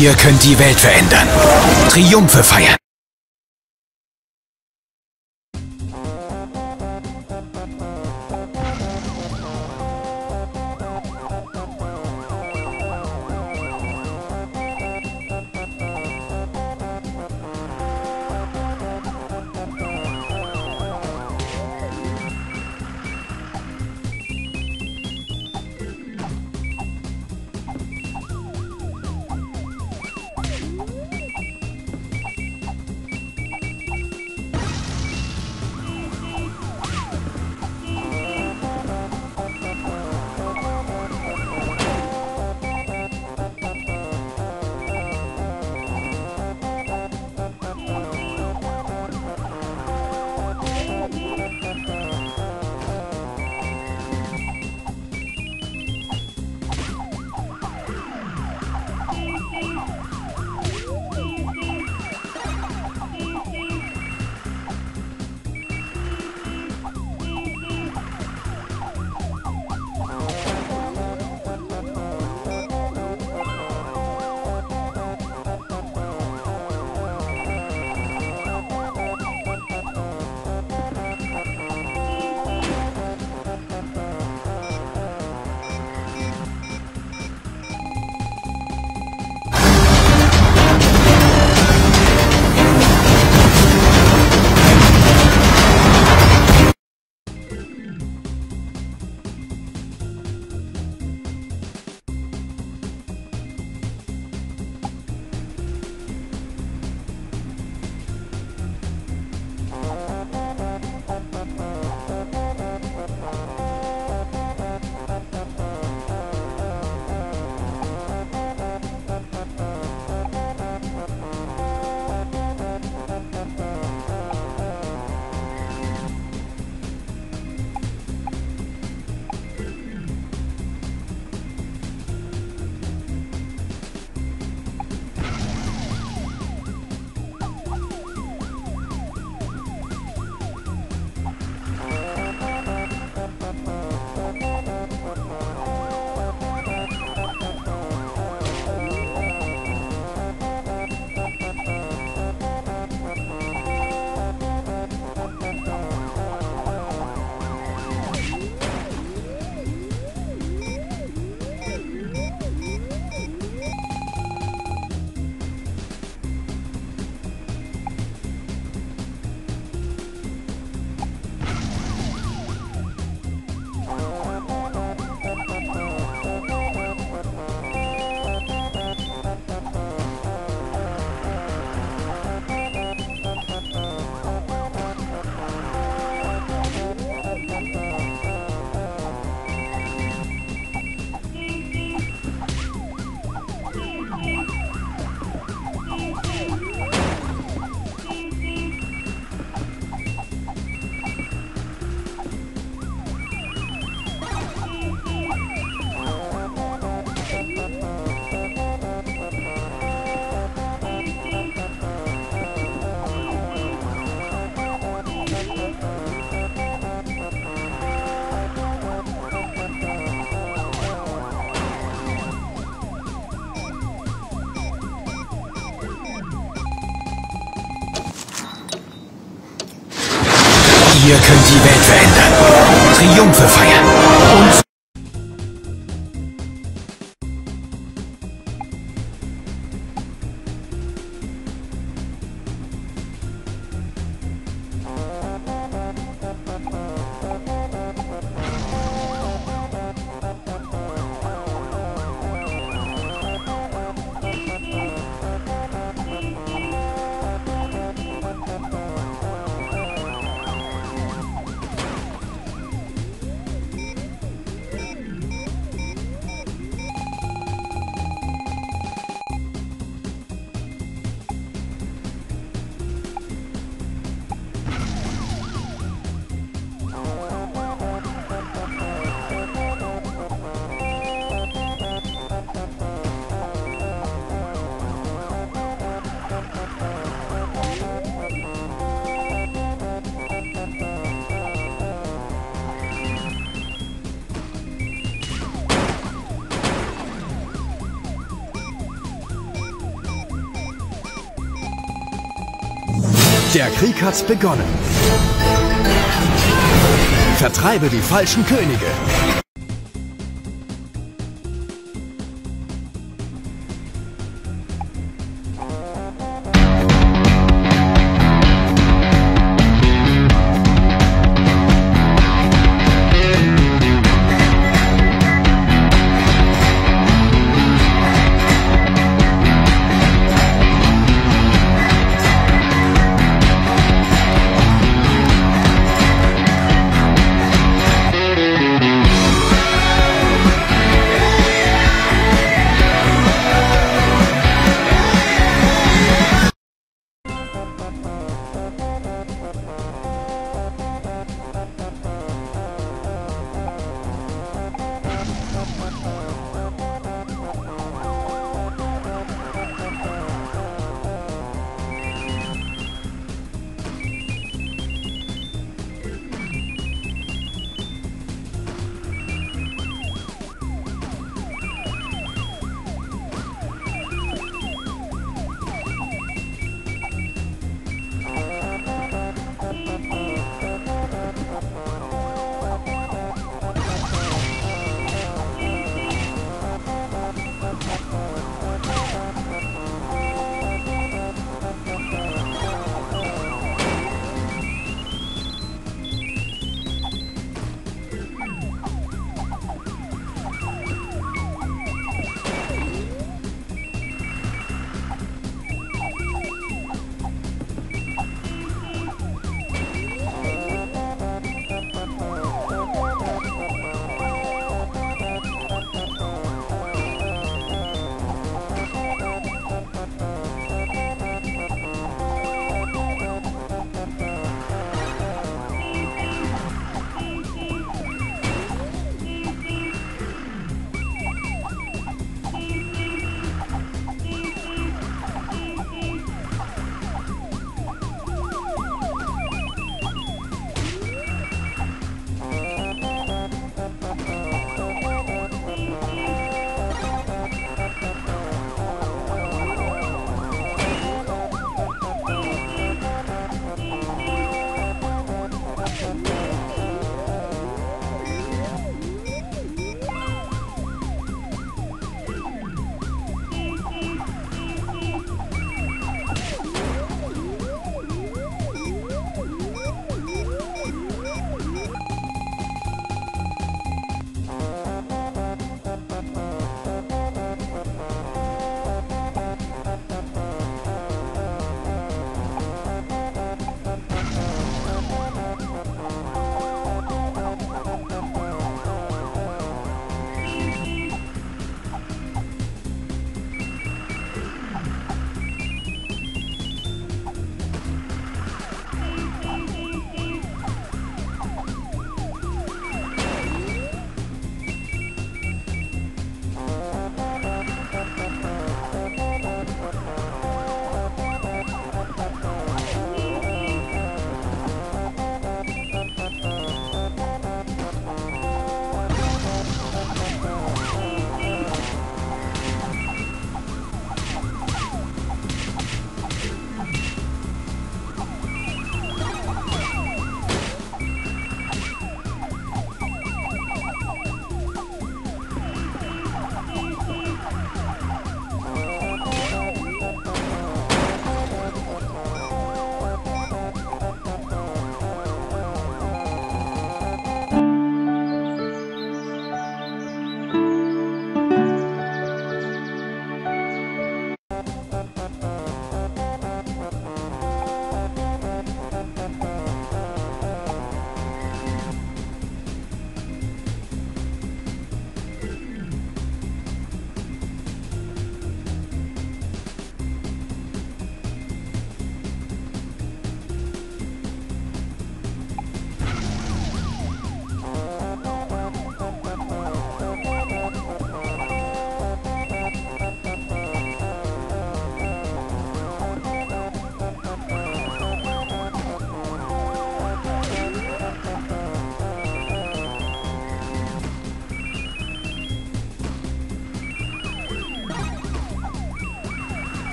Ihr könnt die Welt verändern. Triumphe feiern. Ihr könnt die Welt verändern. Triumphe feiern. Und Der Krieg hat begonnen. Vertreibe die falschen Könige.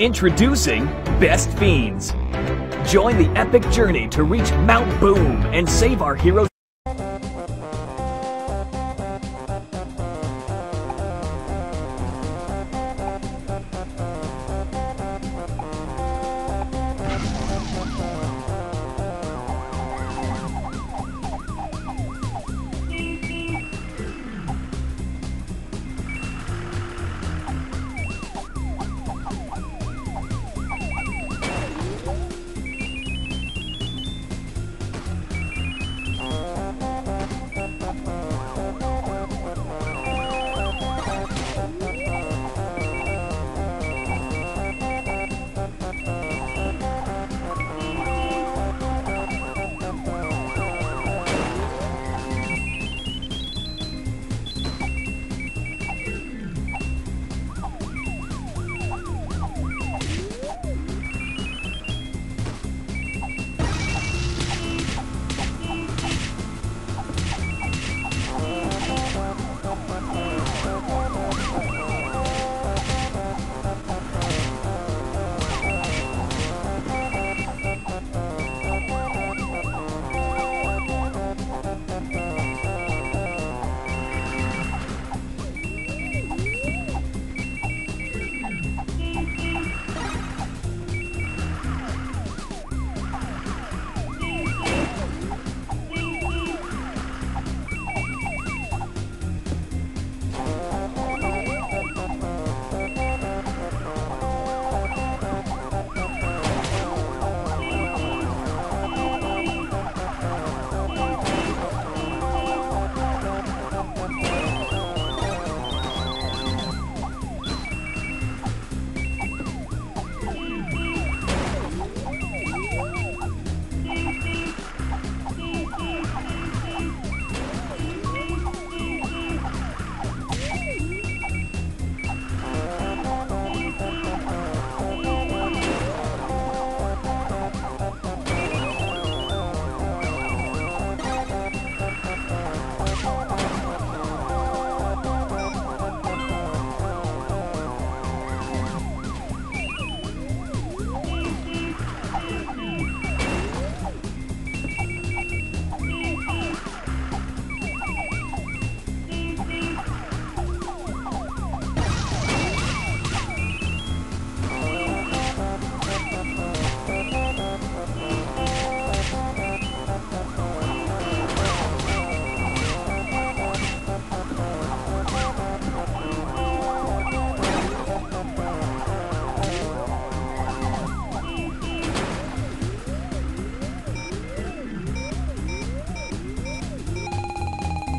Introducing Best Fiends. Join the epic journey to reach Mount Boom and save our heroes